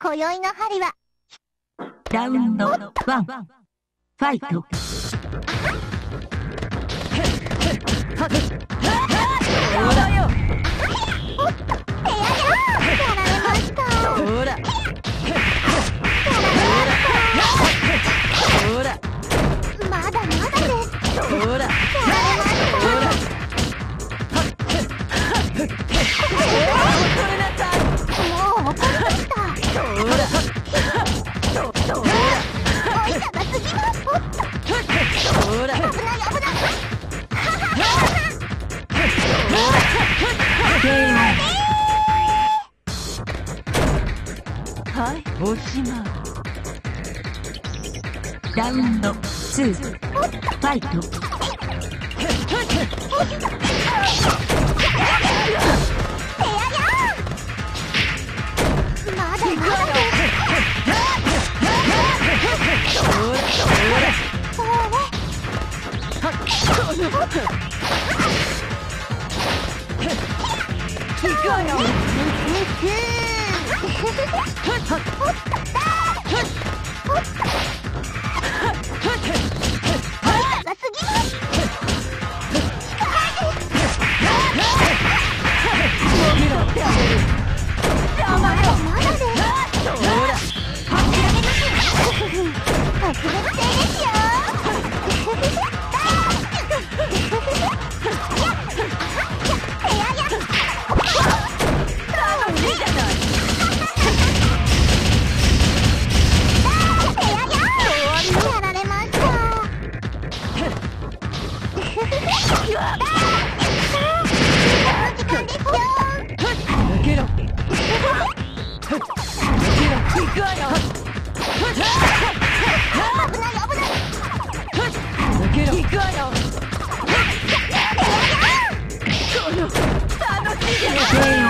今宵の針は、ラウンドワン。ファイト。ほらよペアよやられました。ラウンドツー。ファイト。ペアよまだまだ はっ Shame.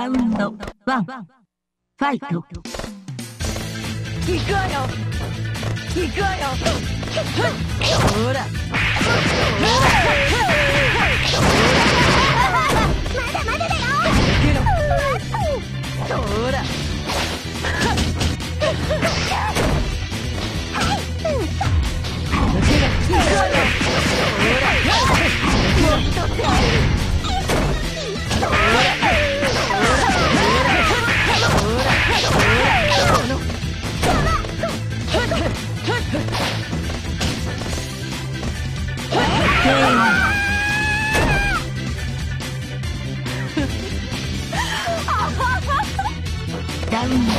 ラウンドワン。ファイト。行くわよ。行くわよ。ほら。まだまだだよ。ほらンド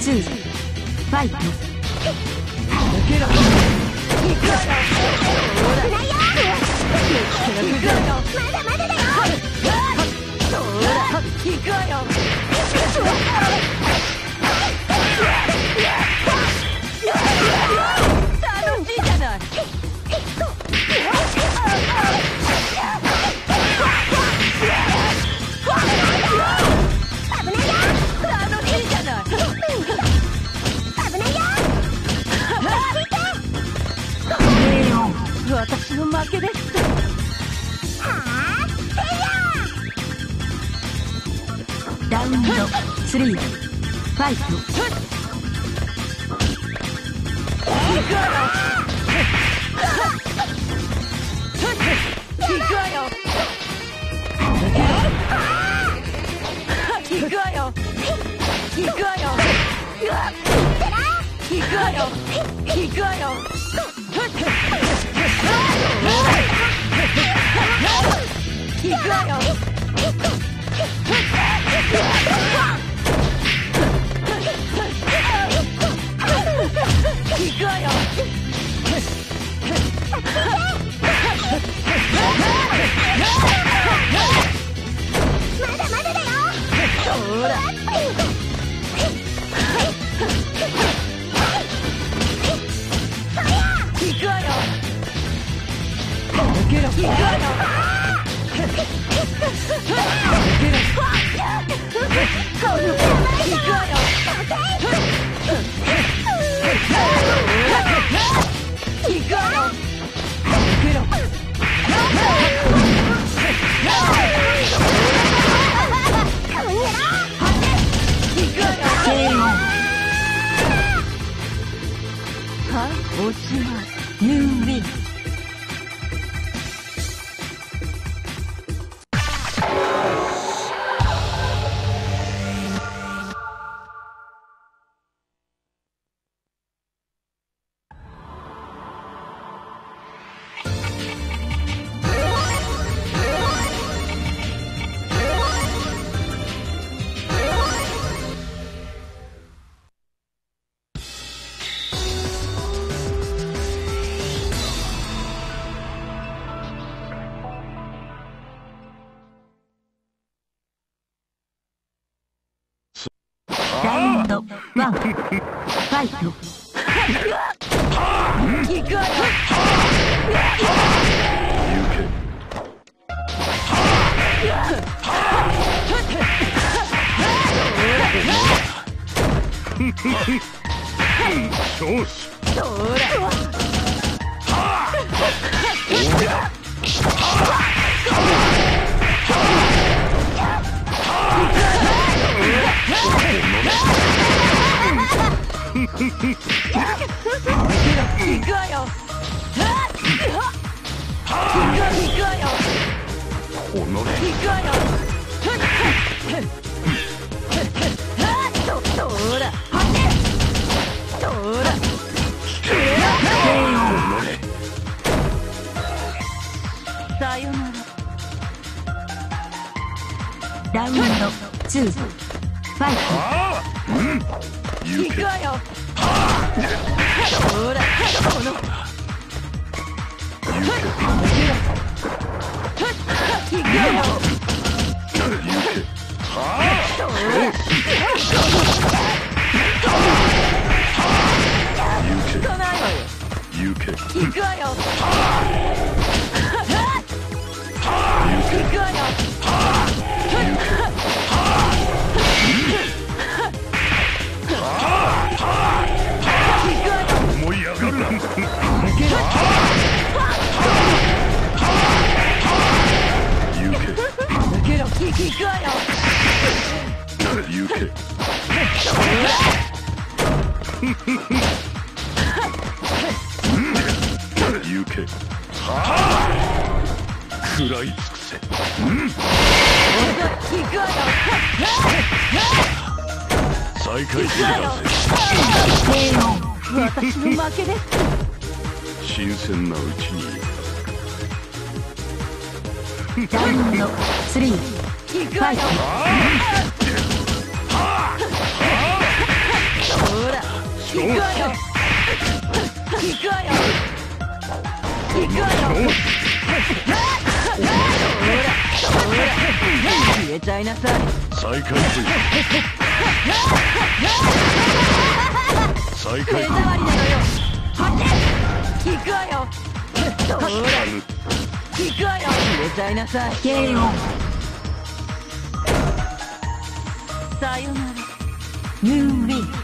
2ファイト。抜けろまだまだだよ。行よ。一个哟，嘿，嘿，嘿，一个哟，嘿，一个哟，嘿，一个哟，嘿，一个哟，嘿，一个哟。おしまいヌーウィンワンファイト行くわよよしほら 行くわよ。行くわよ。己行くわよ。ほらほらさよ。ならラウンドツーファイ行け行くわよ。行くわよ行くわよ。行け。行け。食らい尽くせ。行くわよ再開するだぜ KO 私の負けです新鮮なうちにラウンドスリー行くわよほら行くわよ行くわよ行くわよほらほら消えちゃいなさい再開する再手開触りなのよ行くわよほら行くわよ消えちゃい。なさい KO さよなら。ヌーウィン